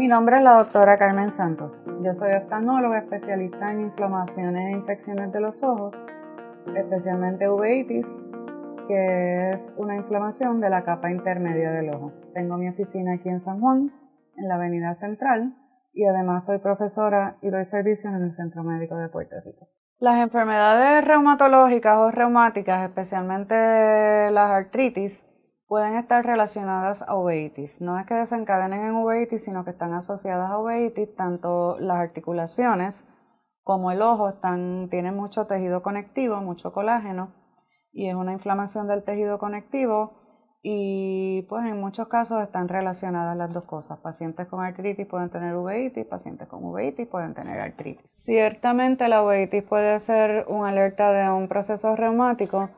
Mi nombre es la doctora Carmen Santos. Yo soy oftalmóloga especialista en inflamaciones e infecciones de los ojos, especialmente uveitis, que es una inflamación de la capa intermedia del ojo. Tengo mi oficina aquí en San Juan, en la Avenida Central, y además soy profesora y doy servicios en el Centro Médico de Puerto Rico. Las enfermedades reumatológicas o reumáticas, especialmente las artritis, pueden estar relacionadas a uveitis. No es que desencadenen en uveitis, sino que están asociadas a uveitis. Tanto las articulaciones como el ojo están, tienen mucho tejido conectivo, mucho colágeno, y es una inflamación del tejido conectivo y pues en muchos casos están relacionadas las dos cosas. Pacientes con artritis pueden tener uveitis, pacientes con uveitis pueden tener artritis. Ciertamente la uveitis puede ser una alerta de un proceso reumático.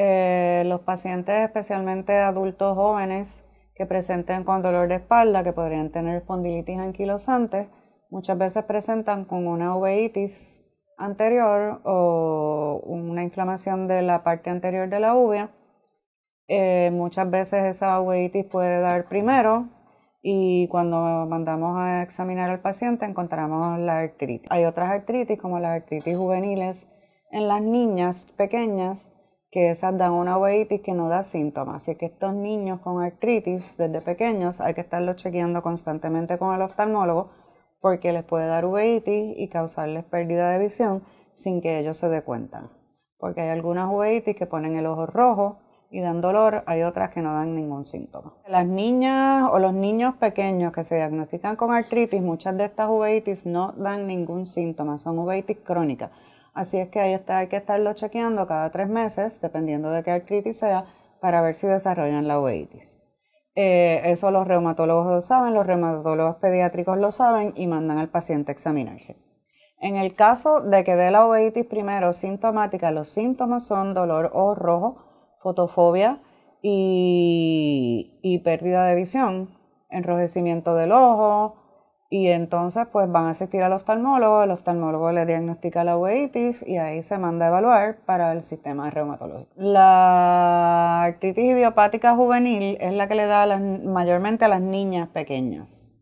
Eh, los pacientes, especialmente adultos jóvenes que presenten con dolor de espalda, que podrían tener espondilitis anquilosante, muchas veces presentan con una uveitis anterior o una inflamación de la parte anterior de la uvea eh, muchas veces esa uveitis puede dar primero y cuando mandamos a examinar al paciente encontramos la artritis. Hay otras artritis como las artritis juveniles en las niñas pequeñas que esas dan una uveitis que no da síntomas. Así que estos niños con artritis desde pequeños hay que estarlos chequeando constantemente con el oftalmólogo porque les puede dar uveitis y causarles pérdida de visión sin que ellos se den cuenta. Porque hay algunas uveitis que ponen el ojo rojo y dan dolor, hay otras que no dan ningún síntoma. Las niñas o los niños pequeños que se diagnostican con artritis, muchas de estas uveitis no dan ningún síntoma, son uveitis crónicas. Así es que ahí está, hay que estarlo chequeando cada tres meses, dependiendo de qué artritis sea, para ver si desarrollan la uveitis. Eh, eso los reumatólogos lo saben, los reumatólogos pediátricos lo saben y mandan al paciente a examinarse. En el caso de que dé la uveitis primero sintomática, los síntomas son dolor o rojo, fotofobia y, pérdida de visión, enrojecimiento del ojo, y entonces pues van a asistir al oftalmólogo, el oftalmólogo le diagnostica la uveitis y ahí se manda a evaluar para el sistema reumatológico. La artritis idiopática juvenil es la que le da mayormente a las niñas pequeñas.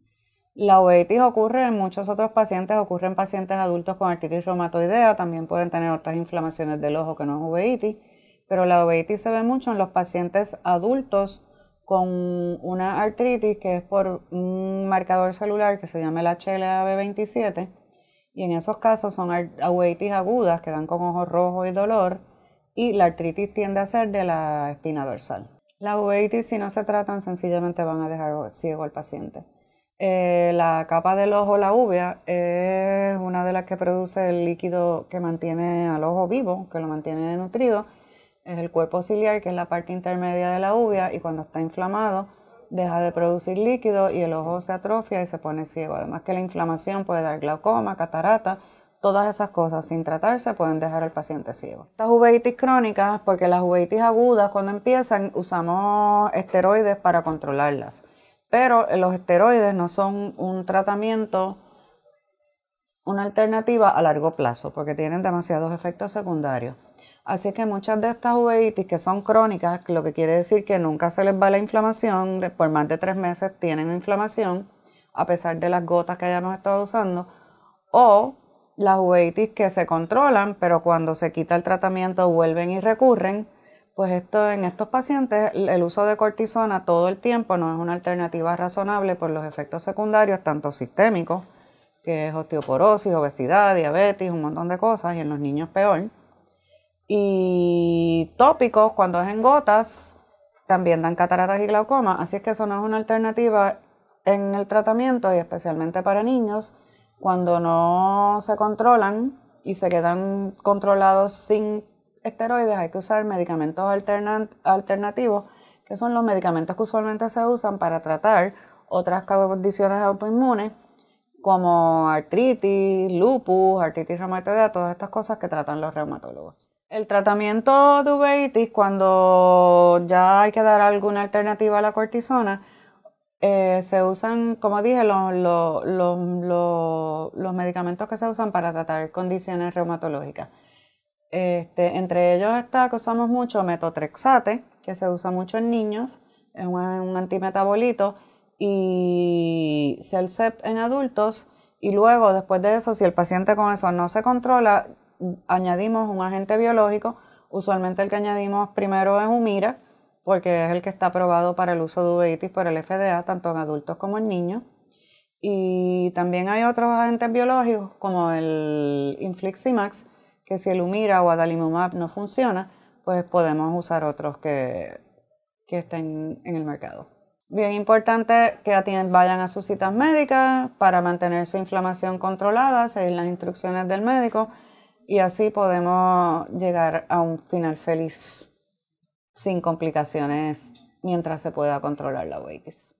La uveitis ocurre en muchos otros pacientes, ocurre en pacientes adultos con artritis reumatoidea, también pueden tener otras inflamaciones del ojo que no es uveitis pero la uveitis se ve mucho en los pacientes adultos con una artritis que es por un marcador celular que se llama el HLA-B27 y en esos casos son uveitis agudas que dan con ojos rojos y dolor y la artritis tiende a ser de la espina dorsal. La uveitis si no se tratan sencillamente van a dejar ciego al paciente. Eh, la capa del ojo, la uvea, es una de las que produce el líquido que mantiene al ojo vivo, que lo mantiene nutrido es el cuerpo ciliar, que es la parte intermedia de la uvea, y cuando está inflamado deja de producir líquido y el ojo se atrofia y se pone ciego. Además que la inflamación puede dar glaucoma, catarata, todas esas cosas sin tratarse pueden dejar al paciente ciego. Estas uveitis crónicas, porque las uveitis agudas cuando empiezan usamos esteroides para controlarlas, pero los esteroides no son un tratamiento, una alternativa a largo plazo, porque tienen demasiados efectos secundarios. Así que muchas de estas uveitis que son crónicas, lo que quiere decir que nunca se les va la inflamación, por más de tres meses tienen inflamación, a pesar de las gotas que hayamos estado usando, o las uveitis que se controlan, pero cuando se quita el tratamiento vuelven y recurren, pues esto en estos pacientes el uso de cortisona todo el tiempo no es una alternativa razonable por los efectos secundarios, tanto sistémicos, que es osteoporosis, obesidad, diabetes, un montón de cosas, y en los niños peor y tópicos, cuando es en gotas, también dan cataratas y glaucoma. Así es que eso no es una alternativa en el tratamiento y especialmente para niños cuando no se controlan y se quedan controlados sin esteroides. Hay que usar medicamentos alternativos, que son los medicamentos que usualmente se usan para tratar otras condiciones autoinmunes como artritis, lupus, artritis reumatoidea, todas estas cosas que tratan los reumatólogos. El tratamiento de uveitis, cuando ya hay que dar alguna alternativa a la cortisona, eh, se usan, como dije, los, medicamentos que se usan para tratar condiciones reumatológicas. Este, entre ellos está que usamos mucho metotrexate, que se usa mucho en niños, es un, antimetabolito y CELCEP en adultos. Y luego, después de eso, si el paciente con eso no se controla, añadimos un agente biológico. Usualmente el que añadimos primero es Humira, porque es el que está aprobado para el uso de uveitis por el FDA, tanto en adultos como en niños. Y también hay otros agentes biológicos, como el Infliximax, que si el Humira o Adalimumab no funciona, pues podemos usar otros que, que estén en el mercado. Bien importante que vayan a sus citas médicas para mantener su inflamación controlada, seguir las instrucciones del médico y así podemos llegar a un final feliz sin complicaciones mientras se pueda controlar la uveitis.